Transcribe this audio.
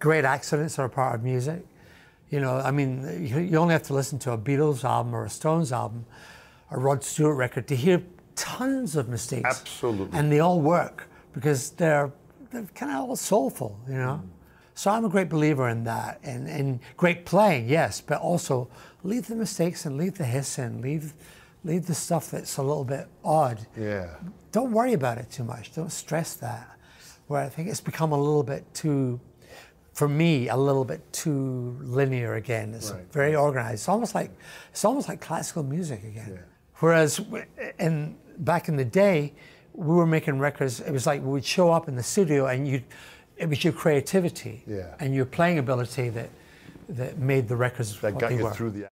great accidents are a part of music. You know, I mean, you, only have to listen to a Beatles album or a Stones album, a Rod Stewart record to hear tons of mistakes. Absolutely. And they all work because they're, they're kind of all soulful, you know? Mm. So I'm a great believer in that. And, and great playing, yes, but also leave the mistakes and leave the hiss and leave, leave the stuff that's a little bit odd. Yeah. Don't worry about it too much. Don't stress that. Where I think it's become a little bit too, for me, a little bit too linear again. It's Right. very organized. It's almost like it's almost like classical music again. Yeah. Whereas, in back in the day, we were making records. It was like we would show up in the studio, and you, it was your creativity Yeah. and your playing ability that that made the records That got you were. through the